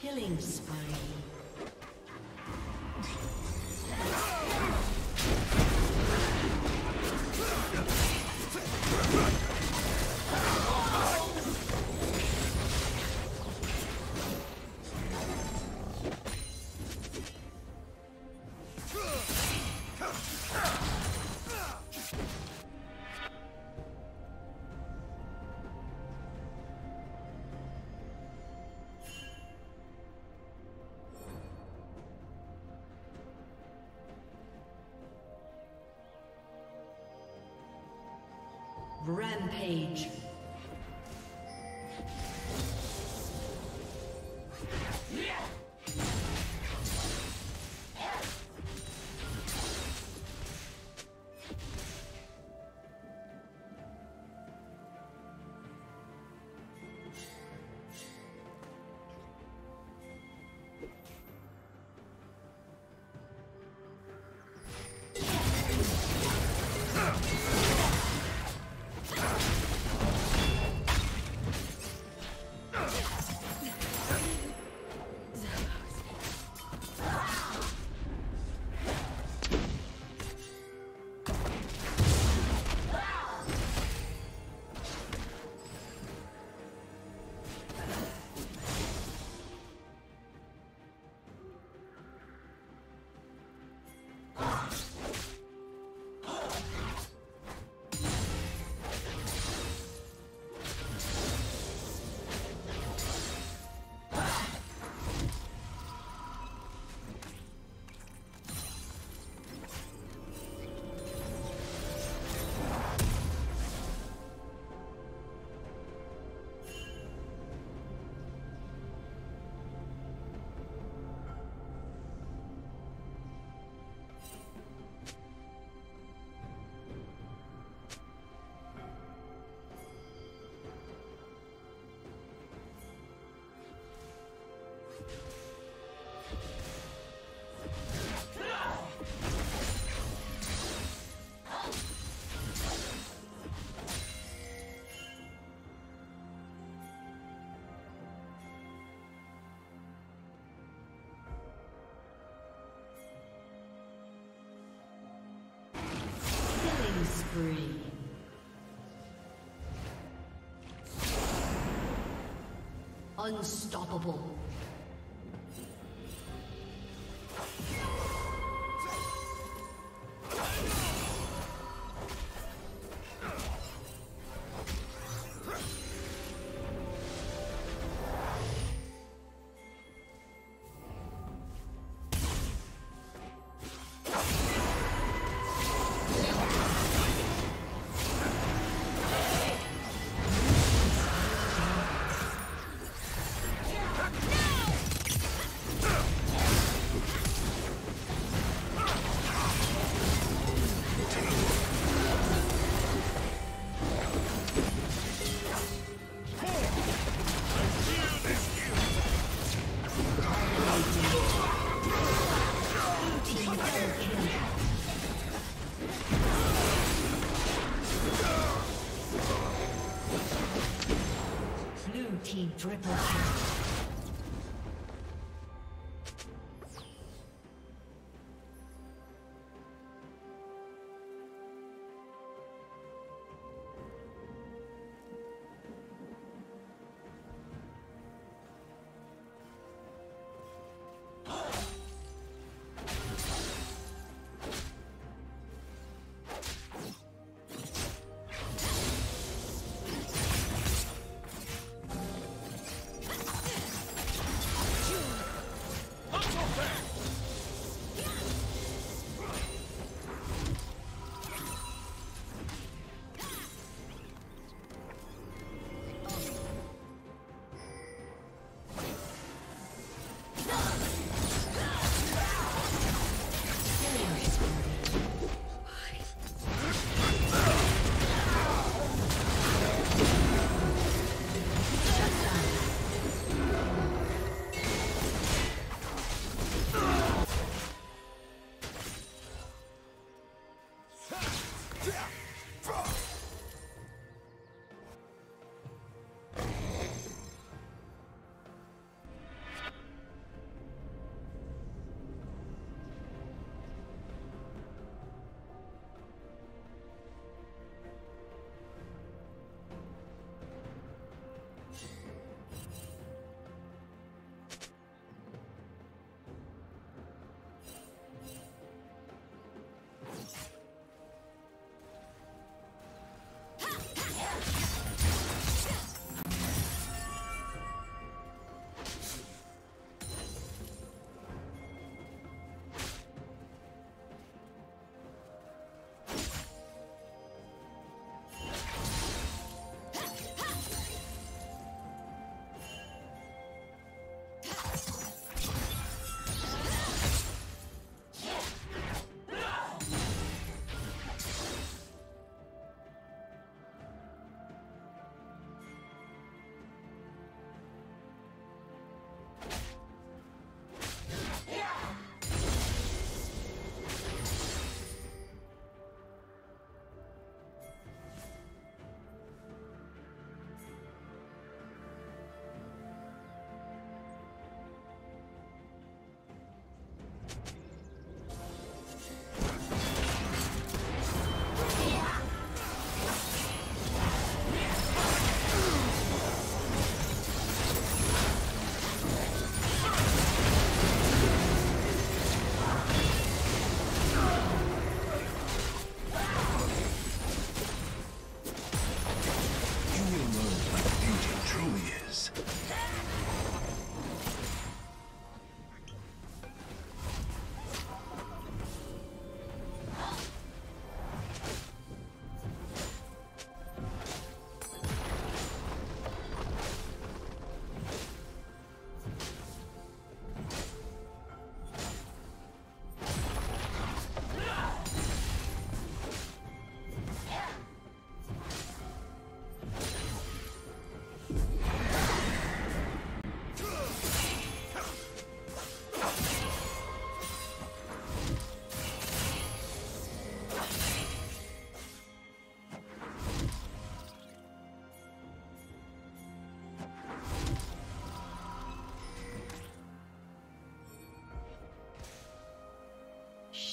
Killing spree. Rampage. Unstoppable. Triple kill.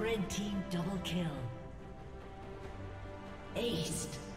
Red team double kill. Aced.